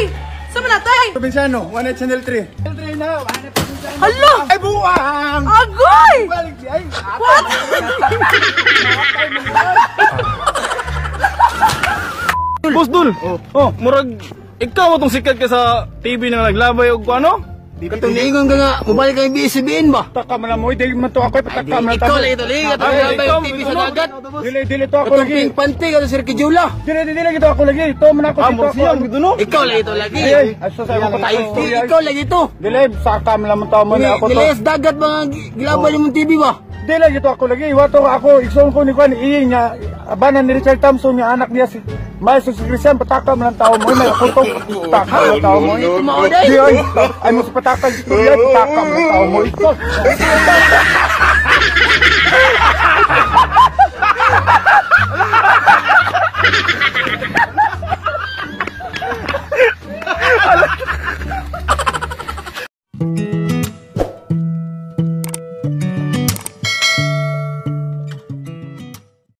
tay! Sa man na, tay! Provinciano, 1 Channel 3. Channel 3 na, 1 Provinciano. Hala! Ay, buwang! Agoy! Balik di ay. What? Boss Dul. Oh. murag ikaw mo tong sikat ka sa TV na naglabay og ano? Katong niingon ka nga, mubalik kang BSBN ba? Taka man mo, di man to ako pataka man Ikaw lang ito, li. Katong Ay, nabay ikaw, TV sa dagat. Dili dili to ako Katong lagi. pink panty, katong Sir Kijula. Dili dili lagi to ako lagi. To man ako dito mo ako. Ikaw lang ito lagi. Sa mo. Ikaw lang ito. Dili saka man lang to mo na ako to. Nilayas dagat ba nga gilaban yung TV ba? Dili lagi to ako lagi. Wato ako igsoon ko ni kwan iing nga abanan ni Richard Thompson nga anak niya si Maestro si Christian pataka man ang tao mo may ako to. Pataka man ang tao mo. Ito mauday. Di ay ay mo sa pataka istorya pataka man ang tao mo. Ikaw.